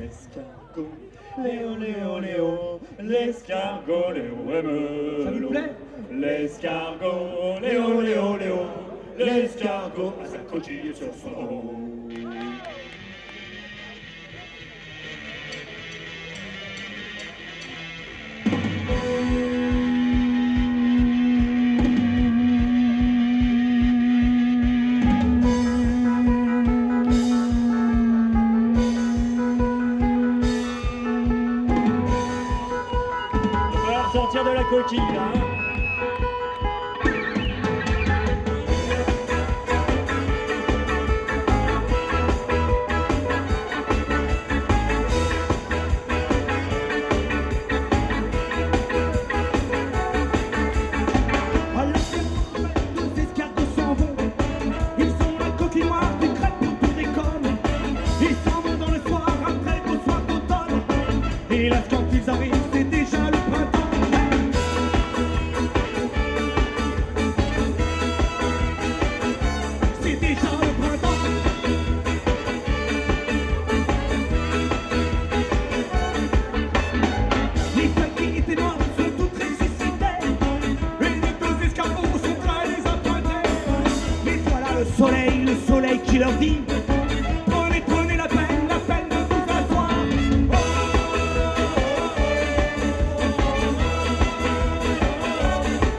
L'escargot, Léo, Léo, Léo, l'escargot, Léo aime. L'escargot, Léo, Léo, Léo, l'escargot a sa coquille sur son dos. Soir après beau soir d'automne. Et là, quand ils arrivent, le soleil, le soleil qui leur dit Prenez, prenez la peine, la peine de vous asseoir.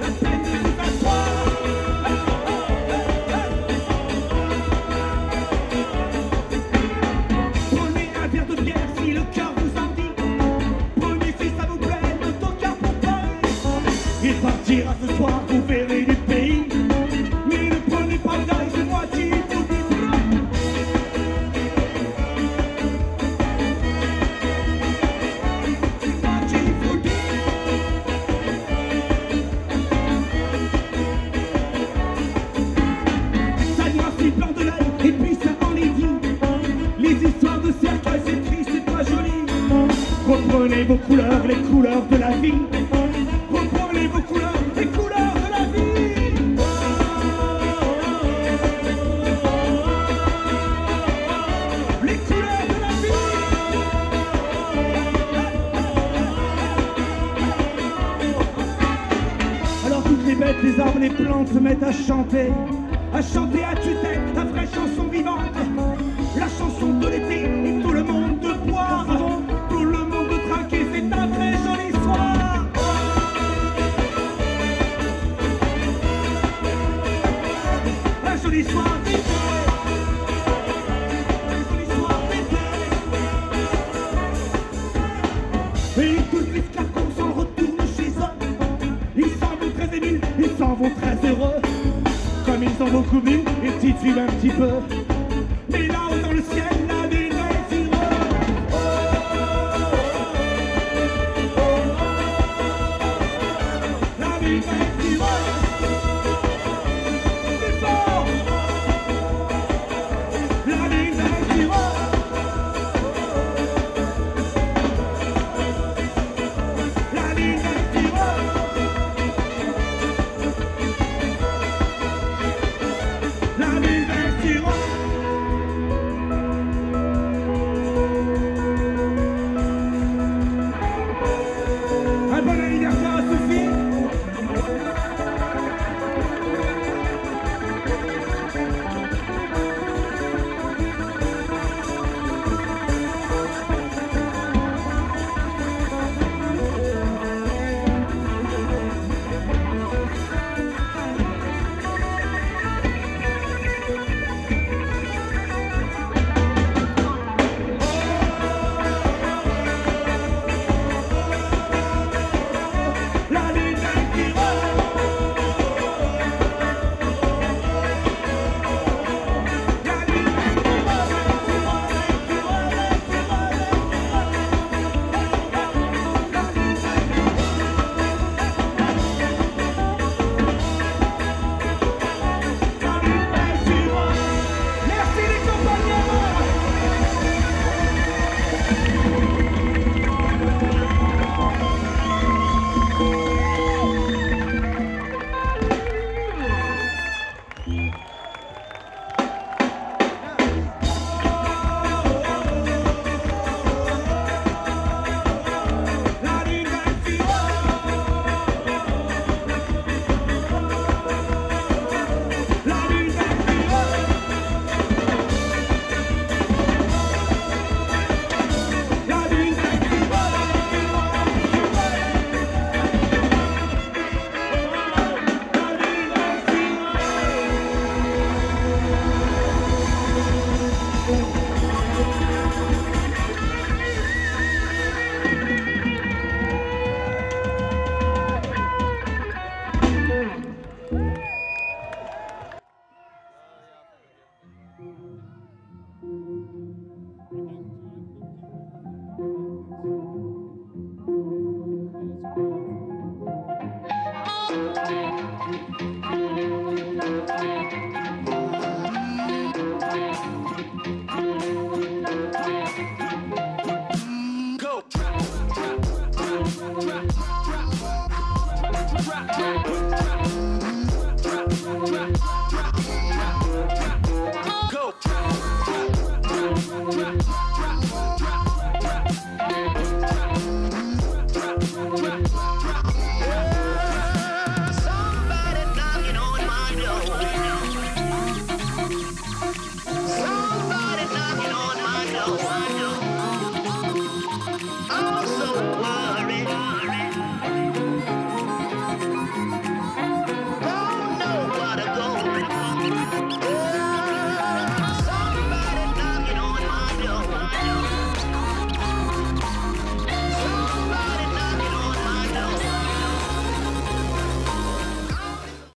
La peine de vous asseoir. Prenez un verre de bière si le cœur vous en dit. Prenez si ça vous plaît, le tocard pour Paris. Il partira ce soir, vous verrez du vos couleurs, les couleurs de la vie. Reprenez vos couleurs, les couleurs de la vie. Les couleurs de la vie. Alors toutes les bêtes, les arbres, les plantes se mettent à chanter, à chanter à tue-tête la vraie chanson un petit peu.